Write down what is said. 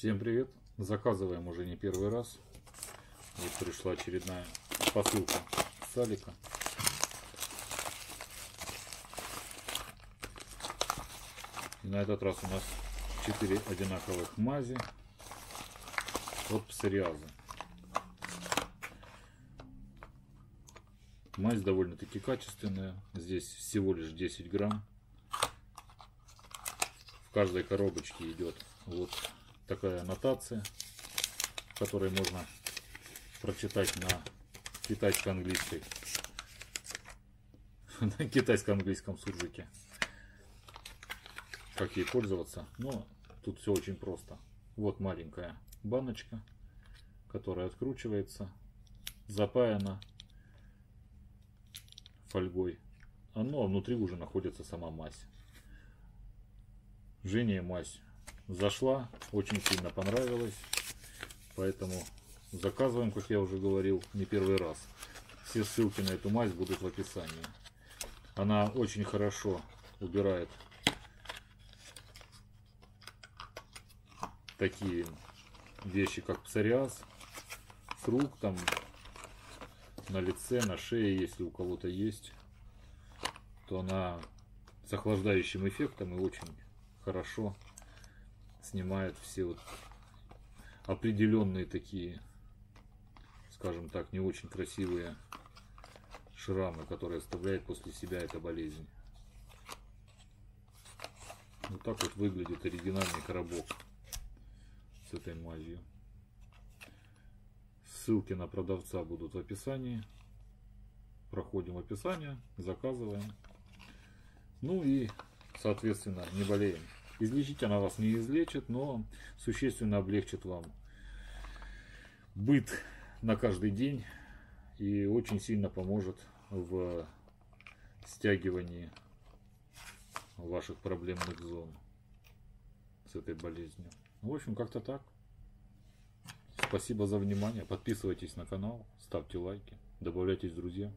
Всем привет! Заказываем уже не первый раз. Вот пришла очередная посылка с Алика. И на этот раз у нас 4 одинаковых мази от псориаза. Мазь довольно-таки качественная. Здесь всего лишь 10 грамм. В каждой коробочке идет вот такая аннотация, которой можно прочитать на китайско-английской. На китайско-английском суржике. Как ей пользоваться? Но тут все очень просто. Вот маленькая баночка которая откручивается запаяна фольгой. Ну а внутри уже находится сама мазь. Жене мазь зашла, очень сильно понравилась. Поэтому заказываем, как я уже говорил, не первый раз. Все ссылки на эту мазь будут в описании. Она очень хорошо убирает такие вещи, как псориаз, с рук, там, на лице, на шее, если у кого-то есть, то она с охлаждающим эффектом и очень хорошо снимает все вот определенные такие, скажем так, не очень красивые шрамы, которые оставляет после себя эта болезнь. Вот так вот выглядит оригинальный коробок с этой мазью. Ссылки на продавца будут в описании. Проходим описание, заказываем. Ну и, соответственно, не болеем. Излечить она вас не излечит, но существенно облегчит вам быт на каждый день и очень сильно поможет в стягивании ваших проблемных зон с этой болезнью. В общем, как-то так. Спасибо за внимание. Подписывайтесь на канал, ставьте лайки, добавляйтесь в друзья.